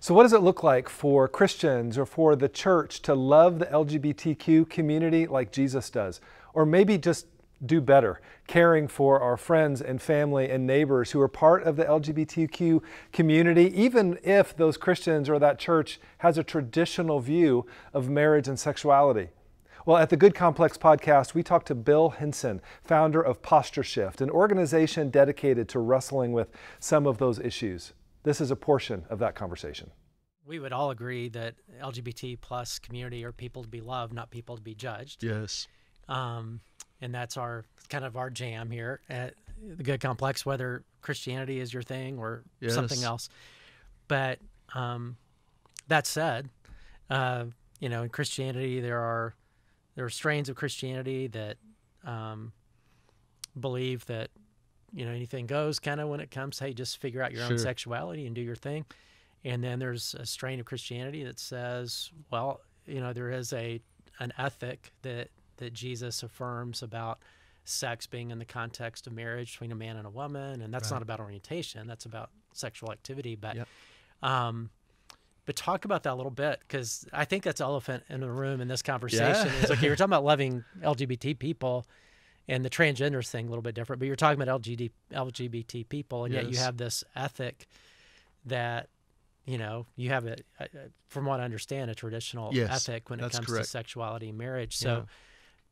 So, what does it look like for Christians or for the church to love the LGBTQ community like Jesus does? Or maybe just do better, caring for our friends and family and neighbors who are part of the LGBTQ community, even if those Christians or that church has a traditional view of marriage and sexuality. Well, at the Good Complex podcast, we talked to Bill Henson, founder of Posture Shift, an organization dedicated to wrestling with some of those issues. This is a portion of that conversation. We would all agree that LGBT plus community are people to be loved, not people to be judged. Yes. Um, and that's our kind of our jam here at the Good Complex, whether Christianity is your thing or Yes. something else. But um, that said, uh, you know, in Christianity there are there are strains of Christianity that um, believe that you know anything goes kind of when it comes hey just figure out your own sexuality and do your thing. And then there's a strain of christianity that says well you know there is a an ethic that that jesus affirms about sex being in the context of marriage between a man and a woman. And that's Right. not about orientation. That's about sexual activity. But Yep. um but talk about that a little bit because I think that's elephant in the room in this conversation. Is okay, you're talking about loving LGBT people and the transgender thing a little bit different, but you're talking about LGBT, LGBT people, and yet you have this ethic that you know you have a, a from what I understand a traditional Yes, ethic when it comes correct. to sexuality and marriage. So Yeah.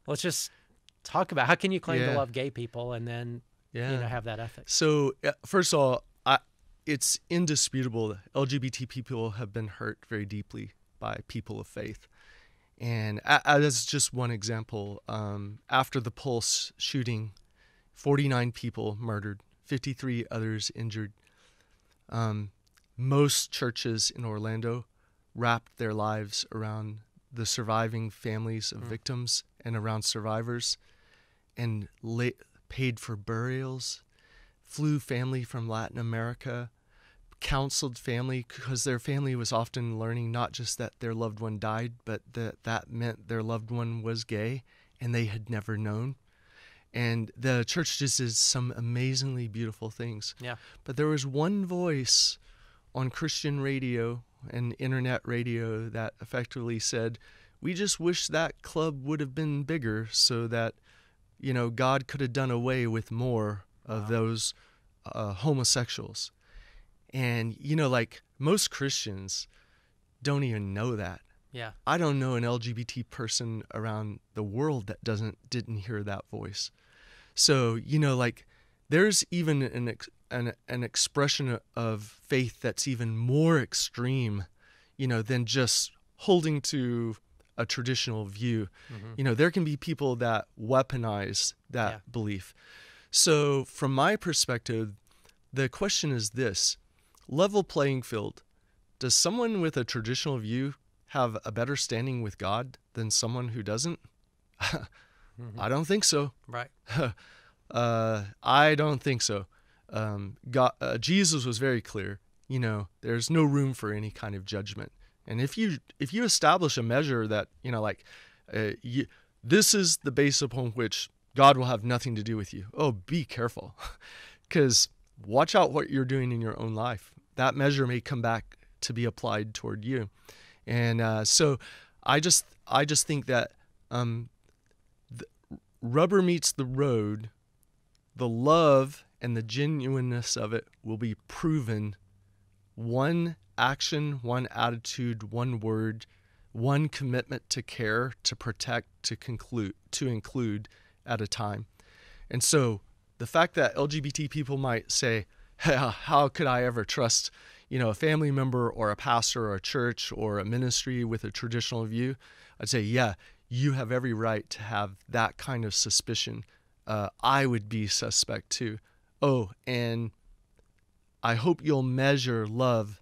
let's just talk about how can you claim to love gay people and then Yeah. you know have that ethic. So uh, first of all, I, it's indisputable that LGBT people have been hurt very deeply by people of faith, and as just one example, um, after the Pulse shooting, 49 people murdered, 53 others injured. Um, most churches in Orlando wrapped their lives around the surviving families of victims and around survivors, and la- paid for burials flew family from Latin America, counseled family because their family was often learning not just that their loved one died, but that that meant their loved one was gay and they had never known. And the church just did some amazingly beautiful things. Yeah. But there was one voice on Christian radio and internet radio that effectively said, We just wish that club would have been bigger so that, you know, God could have done away with more of those uh, homosexuals. And, you know, like most Christians don't even know that. Yeah. I don't know an LGBT person around the world that doesn't didn't hear that voice. So you know, like there's even an ex- an an expression of faith that's even more extreme, you know, than just holding to a traditional view. Mm-hmm. You know, there can be people that weaponize that Yeah. belief. So from my perspective, the question is this: level playing field. Does someone with a traditional view have a better standing with God than someone who doesn't? I don't think so. Right. Uh, I don't think so. Um, God, uh, Jesus was very clear. You know, there's no room for any kind of judgment. And if you if you establish a measure that you know, like, uh, you, this is the base upon which God will have nothing to do with you. Oh, be careful, because watch out what you're doing in your own life. That measure may come back to be applied toward you. And uh, so, I just I just think that um, rubber meets the road the love and the genuineness of it will be proven one action, one attitude, one word, one commitment to care, to protect, to conclude, to include at a time. And so the fact that LGBT people might say, "How how could I ever trust, you know, a family member or a pastor or a church or a ministry with a traditional view?" I'd say, "Yeah, you have every right to have that kind of suspicion. Uh, I would be suspect too. Oh, and I hope you'll measure love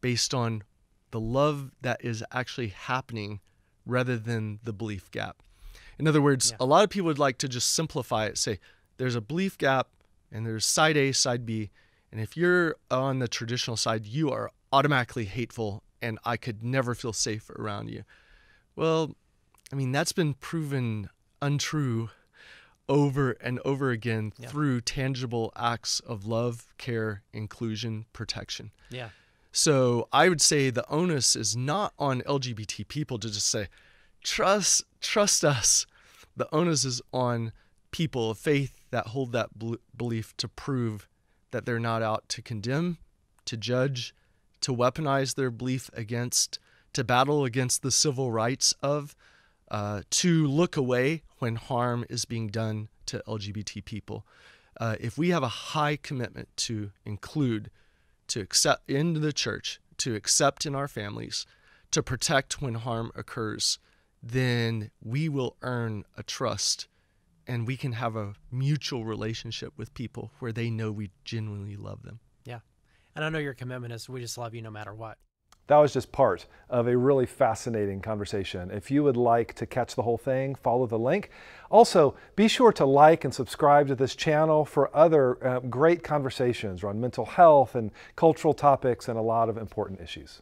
based on the love that is actually happening rather than the belief gap. In other words, Yeah. a lot of people would like to just simplify it, say there's a belief gap and there's side A, side B, and if you're on the traditional side, you are automatically hateful and I could never feel safe around you. Well, I mean, that's been proven untrue over and over again Yeah. through tangible acts of love, care, inclusion, protection. Yeah. So I would say the onus is not on LGBT people to just say, trust, trust us. The onus is on people of faith that hold that belief to prove that they're not out to condemn, to judge, to weaponize their belief against, to battle against the civil rights of, uh, to look away when harm is being done to LGBT people. Uh, if we have a high commitment to include, to accept in the church, to accept in our families, to protect when harm occurs, then we will earn a trust and we can have a mutual relationship with people where they know we genuinely love them. Yeah. And I know your commitment is we just love you no matter what. That was just part of a really fascinating conversation. If you would like to catch the whole thing, follow the link. Also, be sure to like and subscribe to this channel for other uh, great conversations around mental health and cultural topics and a lot of important issues.